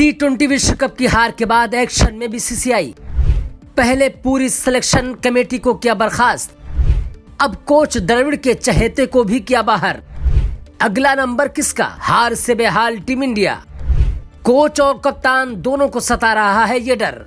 T twenty विश्व cup की हार के बाद एक्शन में बीसीसीआई पहले पूरी सिलेक्शन कमेटी को किया बर्खास्त। अब कोच द्रविड़ के चहेते को भी किया बाहर। अगला नंबर किसका? हार से बेहाल टीम इंडिया कोच और कप्तान दोनों को सता रहा है ये डर।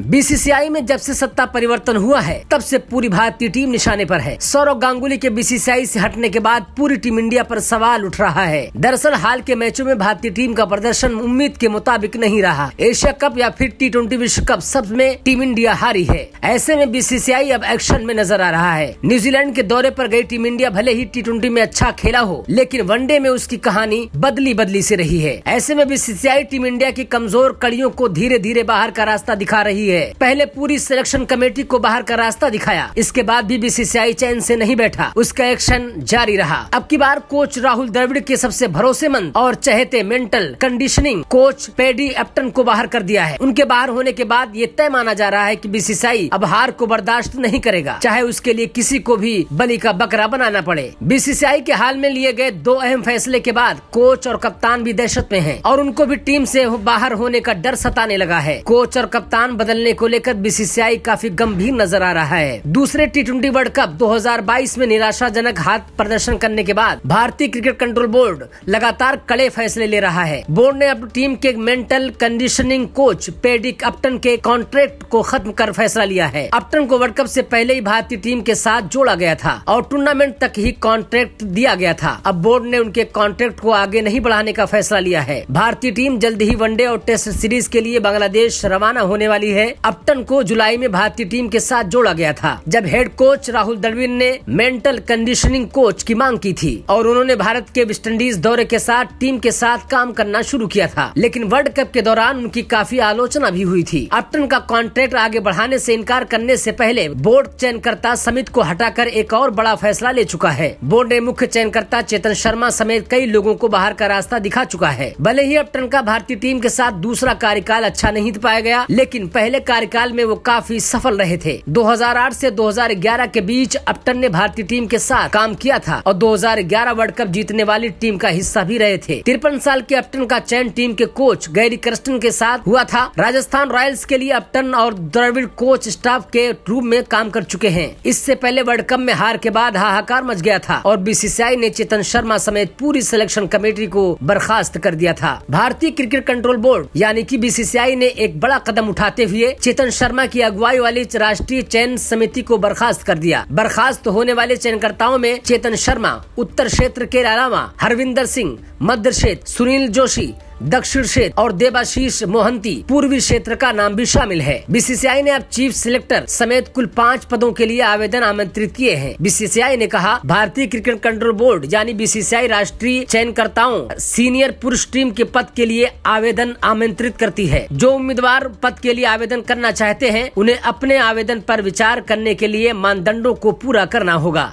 बीसीसीआई में जब से सत्ता परिवर्तन हुआ है, तब से पूरी भारतीय टीम निशाने पर है। सौरव गांगुली के बीसीसीआई से हटने के बाद पूरी टीम इंडिया पर सवाल उठ रहा है। दरअसल हाल के मैचों में भारतीय टीम का प्रदर्शन उम्मीद के मुताबिक नहीं रहा। एशिया कप या फिर टी ट्वेंटी विश्व कप सब में टीम इंडिया हारी है। ऐसे में बीसीसीआई अब एक्शन में नज़र आ रहा है। न्यूजीलैंड के दौरे पर गई टीम इंडिया भले ही टी ट्वेंटी में अच्छा खेला हो, लेकिन वनडे में उसकी कहानी बदली बदली से रही है। ऐसे में बीसीसीआई टीम इंडिया की कमज़ोर कड़ियों को धीरे धीरे बाहर का रास्ता दिखा रही है है। पहले पूरी सिलेक्शन कमेटी को बाहर का रास्ता दिखाया। इसके बाद भी बीसीसीआई चैन से नहीं बैठा। उसका एक्शन जारी रहा। अब की बार कोच राहुल द्रविड़ के सबसे भरोसेमंद और चहेते mental conditioning coach Paddy Upton को बाहर कर दिया है। उनके बाहर होने के बाद ये तय माना जा रहा है की बीसीसीआई अब हार को बर्दाश्त नहीं करेगा। चाहे उसके लिए किसी को भी बलि का बकरा बनाना पड़े। बीसीसीआई के हाल में लिए गए दो अहम फैसले के बाद कोच और कप्तान भी दहशत में हैं और उनको भी टीम से बाहर होने का डर सताने लगा है। कोच और कप्तान बदलने को लेकर बीसीसीआई काफ़ी गंभीर नज़र आ रहा है। दूसरे टी ट्वेंटी वर्ल्ड कप 2022 में निराशाजनक हाथ प्रदर्शन करने के बाद भारतीय क्रिकेट कंट्रोल बोर्ड लगातार कड़े फैसले ले रहा है। बोर्ड ने अपनी टीम के mental conditioning coach Paddy Upton के कॉन्ट्रैक्ट को खत्म कर फैसला लिया है। अपटन को वर्ल्ड कप से पहले ही भारतीय टीम के साथ जोड़ा गया था और टूर्नामेंट तक ही कॉन्ट्रैक्ट दिया गया था। अब बोर्ड ने उनके कॉन्ट्रैक्ट को आगे नहीं बढ़ाने का फैसला लिया है। भारतीय टीम जल्द ही वनडे और टेस्ट सीरीज़ के लिए बांग्लादेश रवाना होने वाली है। अपटन को जुलाई में भारतीय टीम के साथ जोड़ा गया था, जब हेड कोच राहुल द्रविड़ ने मेंटल कंडीशनिंग कोच की मांग की थी और उन्होंने भारत के वेस्टइंडीज दौरे के साथ टीम के साथ काम करना शुरू किया था। लेकिन वर्ल्ड कप के दौरान उनकी काफ़ी आलोचना भी हुई थी। अपटन का कॉन्ट्रैक्ट आगे बढ़ाने से इनकार करने से पहले बोर्ड चयनकर्ता समिति को हटाकर एक और बड़ा फैसला ले चुका है। बोर्ड ने मुख्य चयनकर्ता चेतन शर्मा समेत कई लोगों को बाहर का रास्ता दिखा चुका है। भले ही अपटन का भारतीय टीम के साथ दूसरा कार्यकाल अच्छा नहीं पाया गया, लेकिन पहले कार्यकाल में वो काफ़ी सफल रहे थे। 2008 से 2011 के बीच अपटन ने भारतीय टीम के साथ काम किया था और 2011 वर्ल्ड कप जीतने वाली टीम का हिस्सा भी रहे थे। तिरपन साल के अपटन का चयन टीम के कोच गैरी कृष्णन के साथ हुआ था। राजस्थान रॉयल्स के लिए अपटन और द्रविड़ कोच स्टाफ के रूप में काम कर चुके हैं। इससे पहले वर्ल्ड कप में हार के बाद हाहाकार मच गया था और बीसीसीआई ने चेतन शर्मा समेत पूरी सिलेक्शन कमेटी को बर्खास्त कर दिया था। भारतीय क्रिकेट कंट्रोल बोर्ड यानी कि बीसीसीआई ने एक बड़ा कदम उठाते हुए चेतन शर्मा की अगुवाई वाली राष्ट्रीय चयन समिति को बर्खास्त कर दिया। बर्खास्त होने वाले चयनकर्ताओं में चेतन शर्मा, उत्तर क्षेत्र के अलावा हरविंदर सिंह, मध्य क्षेत्र सुनील जोशी दक्षिण क्षेत्र और देवाशीष मोहंती पूर्वी क्षेत्र का नाम भी शामिल है। बीसीसीआई ने अब चीफ सिलेक्टर समेत कुल पाँच पदों के लिए आवेदन आमंत्रित किए हैं। बीसीसीआई ने कहा, भारतीय क्रिकेट कंट्रोल बोर्ड यानी बीसीसीआई राष्ट्रीय चयनकर्ताओं सीनियर पुरुष टीम के पद के लिए आवेदन आमंत्रित करती है। जो उम्मीदवार पद के लिए आवेदन करना चाहते हैं, उन्हें अपने आवेदन पर विचार करने के लिए मानदंडों को पूरा करना होगा।